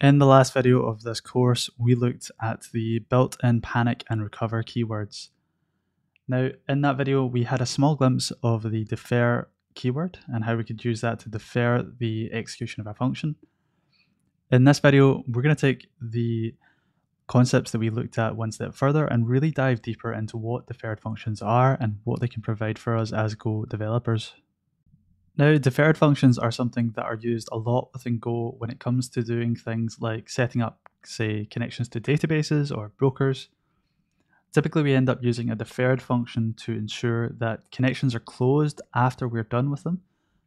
In the last video of this course, we looked at the built-in panic and recover keywords. Now, in that video, we had a small glimpse of the defer keyword and how we could use that to defer the execution of a function. In this video, we're going to take the concepts that we looked at one step further and really dive deeper into what deferred functions are and what they can provide for us as Go developers. Now, deferred functions are something that are used a lot within Go when it comes to doing things like setting up, say, connections to databases or brokers. Typically, we end up using a deferred function to ensure that connections are closed after we're done with them,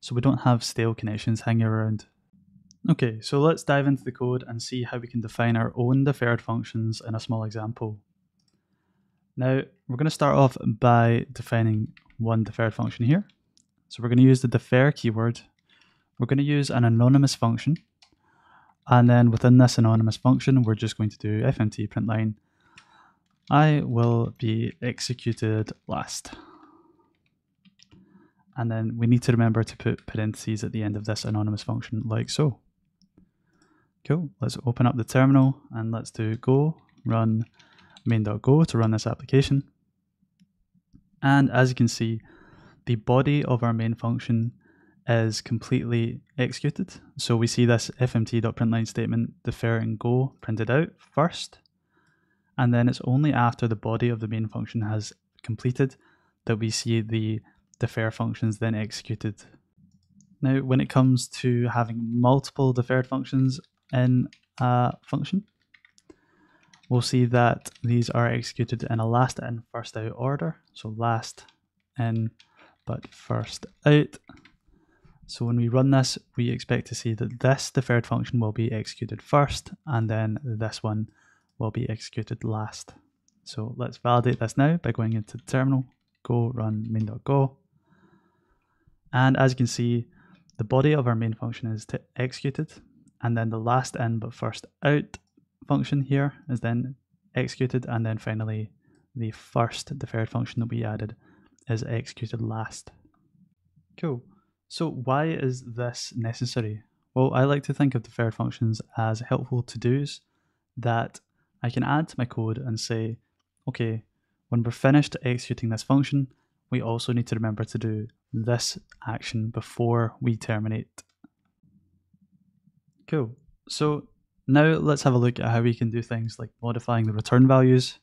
so we don't have stale connections hanging around. Okay, so let's dive into the code and see how we can define our own deferred functions in a small example. Now, we're going to start off by defining one deferred function here. So we're going to use the defer keyword. We're going to use an anonymous function. And then within this anonymous function, we're just going to do fmt println I will be executed last. And then we need to remember to put parentheses at the end of this anonymous function like so. Cool, let's open up the terminal and let's do go run main.go to run this application. And as you can see, the body of our main function is completely executed. So we see this fmt.println statement defer and go printed out first. And then it's only after the body of the main function has completed that we see the defer functions then executed. Now, when it comes to having multiple deferred functions in a function, we'll see that these are executed in a last in, first out order. So last in, but first out. So when we run this, we expect to see that this deferred function will be executed first, and then this one will be executed last. So let's validate this now by going into the terminal, go run main.go. And as you can see, the body of our main function is to executed, and then the last in but first out function here is then executed, and then finally the first deferred function that we added is executed last. Cool. So why is this necessary? Well, I like to think of deferred functions as helpful to-dos that I can add to my code and say, okay, when we're finished executing this function, we also need to remember to do this action before we terminate. Cool. So now let's have a look at how we can do things like modifying the return values.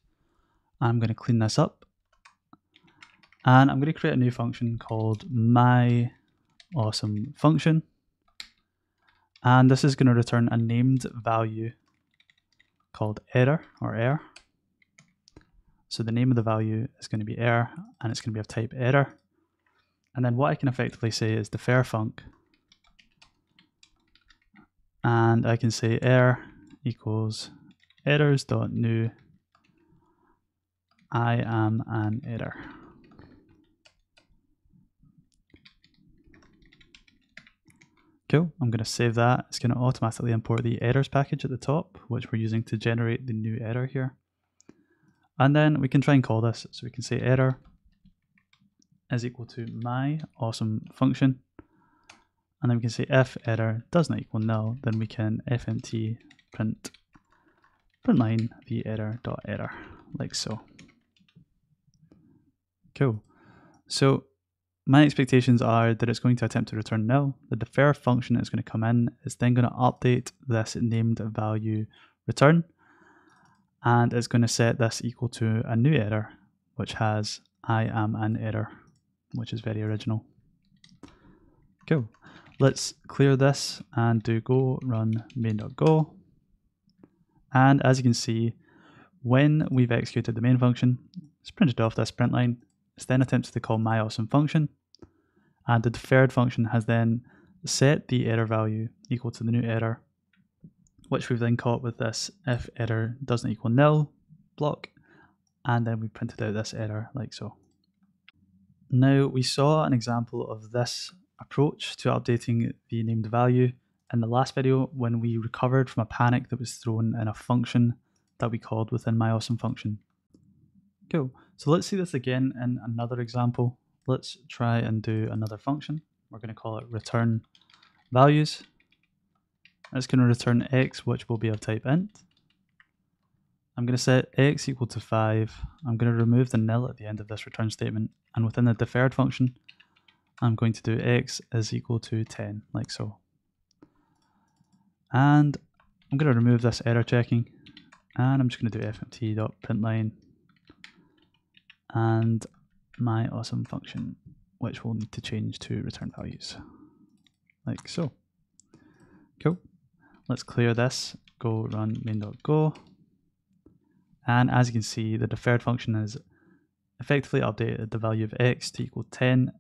I'm going to clean this up and I'm going to create a new function called my awesome function. And this is going to return a named value called error or error. So the name of the value is going to be error and it's going to be of type error. And then what I can effectively say is defer func. And I can say error equals errors.new I am an error. Cool, I'm going to save that. It's going to automatically import the errors package at the top, which we're using to generate the new error here. And then we can try and call this. So we can say error is equal to my awesome function. And then we can say if error does not equal null, then we can fmt print println the error dot error like so. Cool. So my expectations are that it's going to attempt to return nil. The defer function is going to come in. is then going to update this named value return. And it's going to set this equal to a new error, which has I am an error, which is very original. Cool. Let's clear this and do go run main.go. And as you can see, when we've executed the main function, it's printed off this print line it's then attempts to call my awesome function, and the deferred function has then set the error value equal to the new error, which we've then caught with this if error doesn't equal nil block, and then we printed out this error like so. Now we saw an example of this approach to updating the named value in the last video when we recovered from a panic that was thrown in a function that we called within my awesome function. Cool. So let's see this again in another example. Let's try and do another function. We're going to call it return values. It's going to return x, which will be of type int. I'm going to set x equal to 5. I'm going to remove the nil at the end of this return statement. And within the deferred function, I'm going to do x is equal to 10, like so. And I'm going to remove this error checking. And I'm just going to do fmt.println and my awesome function, which we'll need to change to return values, like so. Cool. Let's clear this, go run main.go. And as you can see, the deferred function has effectively updated the value of x to equal 10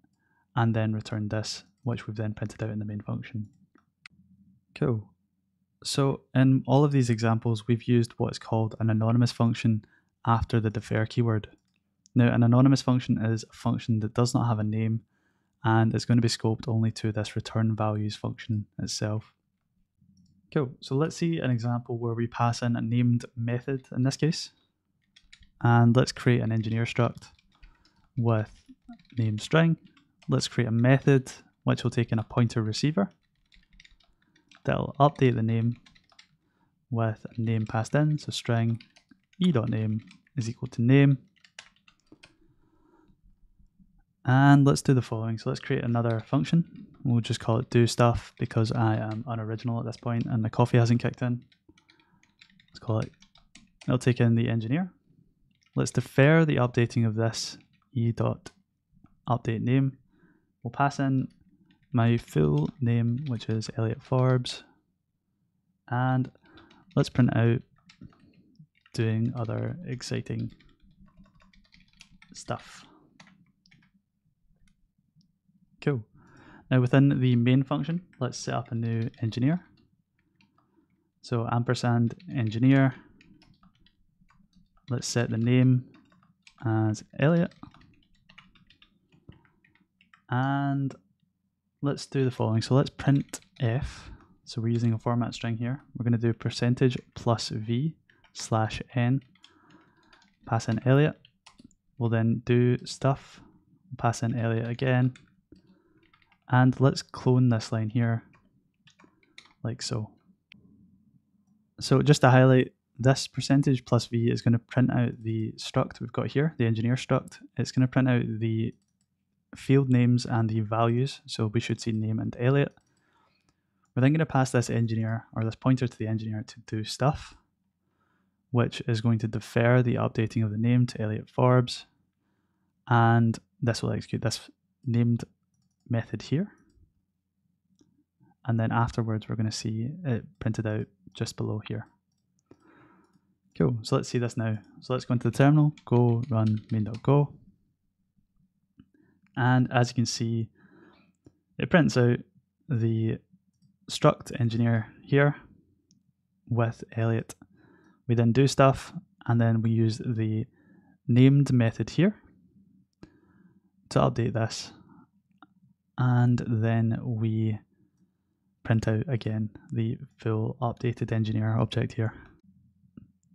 and then returned this, which we've then printed out in the main function. Cool. So in all of these examples, we've used what's called an anonymous function after the defer keyword. Now, an anonymous function is a function that does not have a name and is going to be scoped only to this return values function itself. Cool, so let's see an example where we pass in a named method in this case. And let's create an engineer struct with name string. Let's create a method which will take in a pointer receiver. That'll update the name with name passed in, so string e.name is equal to name and let's do the following. So let's create another function. We'll just call it do stuff because I am unoriginal at this point and the coffee hasn't kicked in. Let's call it, it'll take in the engineer. Let's defer the updating of this e dot update name. We'll pass in my full name, which is Elliot Forbes. And let's print out doing other exciting stuff. Cool. Now within the main function, let's set up a new engineer. So ampersand engineer. Let's set the name as Elliot. And let's do the following. So let's print f. So we're using a format string here. We're going to do percentage plus v slash n. Pass in Elliot. We'll then do stuff. Pass in Elliot again. And let's clone this line here, like so. So just to highlight, this percentage plus v is going to print out the struct we've got here, the engineer struct. It's going to print out the field names and the values. So we should see name and Elliot. We're then going to pass this engineer or this pointer to the engineer to do stuff, which is going to defer the updating of the name to Elliot Forbes. And this will execute this named method here. And then afterwards, we're going to see it printed out just below here. Cool, so let's see this now. So let's go into the terminal, go run main.go. And as you can see, it prints out the struct engineer here with Elliot. We then do stuff, and then we use the named method here to update this and then we print out again the full updated engineer object here.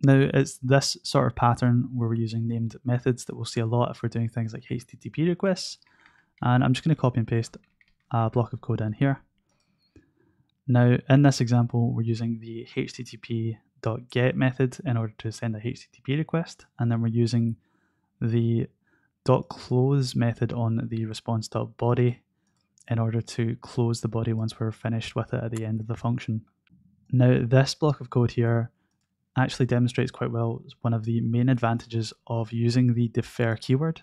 Now it's this sort of pattern where we're using named methods that we'll see a lot if we're doing things like HTTP requests. And I'm just going to copy and paste a block of code in here. Now in this example, we're using the http.get method in order to send a HTTP request. And then we're using the dot .close method on the response.body in order to close the body once we're finished with it at the end of the function. Now, this block of code here actually demonstrates quite well one of the main advantages of using the defer keyword,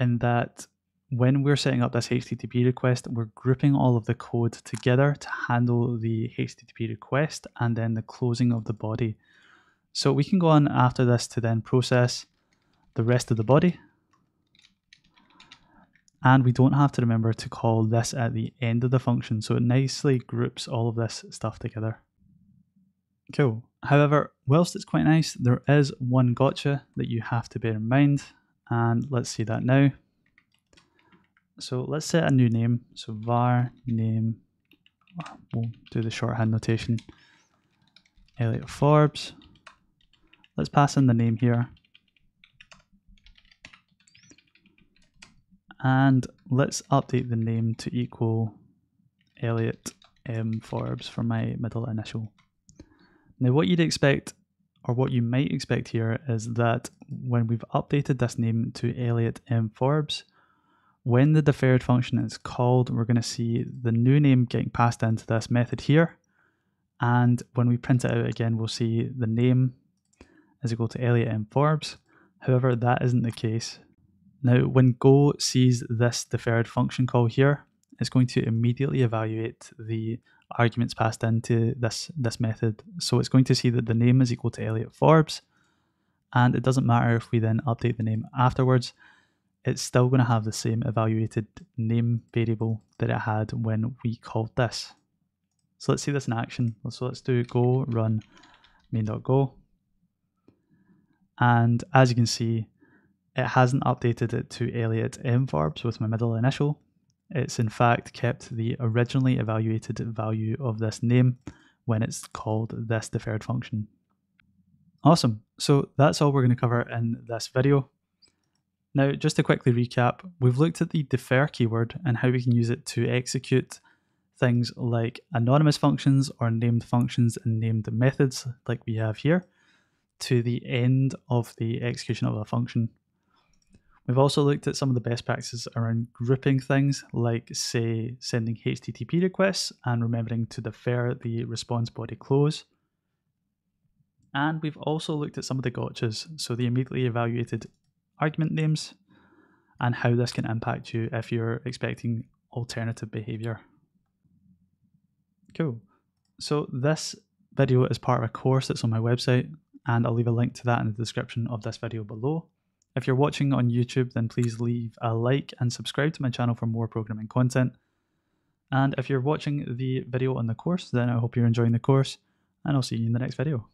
in that when we're setting up this HTTP request, we're grouping all of the code together to handle the HTTP request and then the closing of the body. So we can go on after this to then process the rest of the body and we don't have to remember to call this at the end of the function, so it nicely groups all of this stuff together. Cool. However, whilst it's quite nice, there is one gotcha that you have to bear in mind, and let's see that now. So let's set a new name. So var name, we'll do the shorthand notation, Elliot Forbes. Let's pass in the name here. And let's update the name to equal Elliot M Forbes for my middle initial. Now, what you'd expect, or what you might expect here, is that when we've updated this name to Elliot M Forbes, when the deferred function is called, we're going to see the new name getting passed into this method here. And when we print it out again, we'll see the name is equal to Elliot M. Forbes. However, that isn't the case. Now, when Go sees this deferred function call here, it's going to immediately evaluate the arguments passed into this, this method. So it's going to see that the name is equal to Elliot Forbes, and it doesn't matter if we then update the name afterwards it's still going to have the same evaluated name variable that it had when we called this. So let's see this in action. So let's do go run main.go. And as you can see, it hasn't updated it to Elliot M Forbes with my middle initial. It's in fact kept the originally evaluated value of this name when it's called this deferred function. Awesome. So that's all we're going to cover in this video. Now, just to quickly recap, we've looked at the defer keyword and how we can use it to execute things like anonymous functions or named functions and named methods, like we have here, to the end of the execution of a function. We've also looked at some of the best practices around grouping things, like, say, sending HTTP requests and remembering to defer the response body close. And we've also looked at some of the gotchas, so the immediately evaluated argument names and how this can impact you if you're expecting alternative behavior. Cool. So this video is part of a course that's on my website and I'll leave a link to that in the description of this video below. If you're watching on YouTube, then please leave a like and subscribe to my channel for more programming content. And if you're watching the video on the course, then I hope you're enjoying the course and I'll see you in the next video.